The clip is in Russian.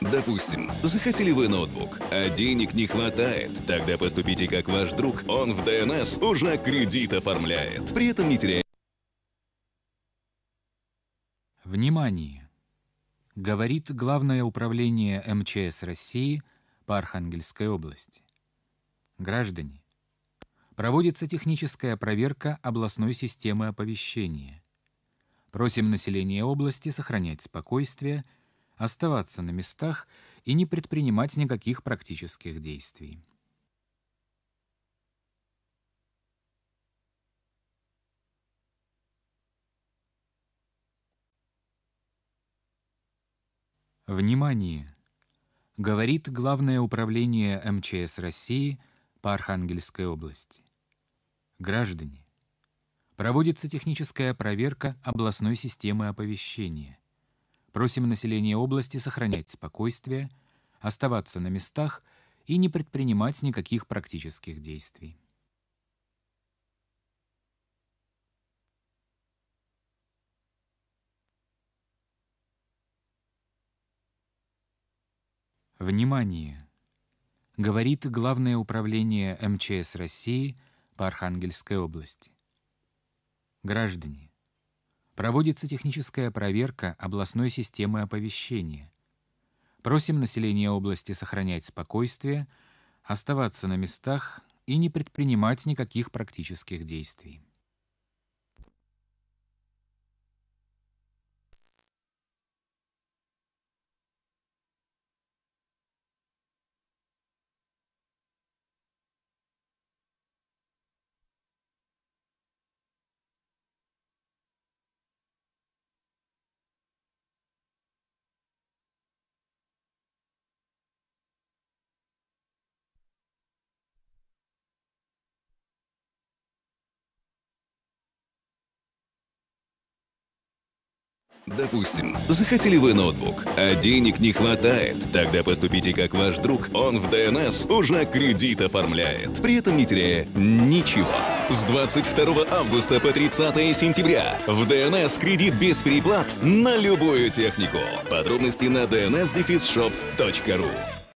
Допустим, захотели вы ноутбук, а денег не хватает. Тогда поступите как ваш друг. Он в ДНС уже кредит оформляет. При этом не теряя Внимание! Говорит Главное управление МЧС России по Архангельской области. Граждане, проводится техническая проверка областной системы оповещения. Просим население области сохранять спокойствие, оставаться на местах и не предпринимать никаких практических действий. Внимание! Говорит Главное управление МЧС России по Архангельской области. Граждане, проводится техническая проверка областной системы оповещения. Просим население области сохранять спокойствие, оставаться на местах и не предпринимать никаких практических действий. Внимание! Говорит Главное управление МЧС России по Архангельской области. Граждане, проводится техническая проверка областной системы оповещения. Просим население области сохранять спокойствие, оставаться на местах и не предпринимать никаких практических действий. Допустим, захотели вы ноутбук, а денег не хватает. Тогда поступите как ваш друг. Он в ДНС уже кредит оформляет. При этом не теряя ничего. С 22 августа по 30 сентября в ДНС кредит без переплат на любую технику. Подробности на dns-shop.ru